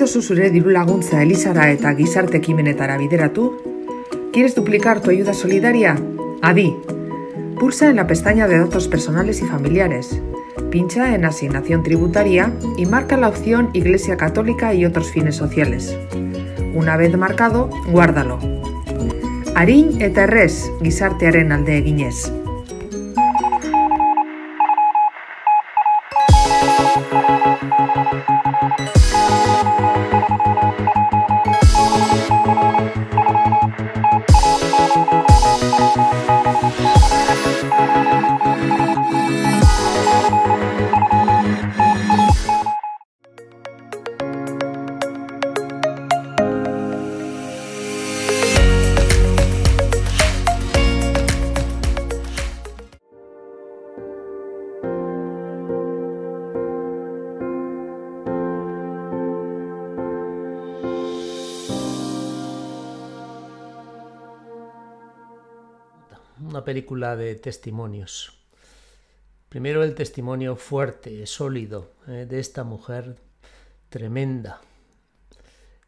duzu zure diru laguntza Elisara eta gizarte ekimenetara? ¿Quieres duplicar tu ayuda solidaria? Adi. Pulsa en la pestaña de datos personales y familiares. Pincha en asignación tributaria y marca la opción Iglesia Católica y otros fines sociales. Una vez marcado, guárdalo. Arin eta errez gizartearen alde eginez. Una película de testimonios. Primero el testimonio fuerte, sólido, eh, de esta mujer tremenda,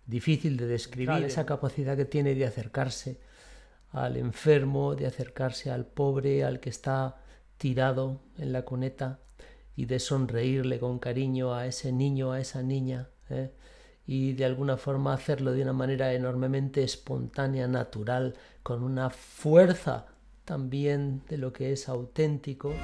difícil de describir, esa capacidad que tiene de acercarse al enfermo, de acercarse al pobre, al que está tirado en la cuneta y de sonreírle con cariño a ese niño, a esa niña, eh, y de alguna forma hacerlo de una manera enormemente espontánea, natural, con una fuerza también de lo que es auténtico.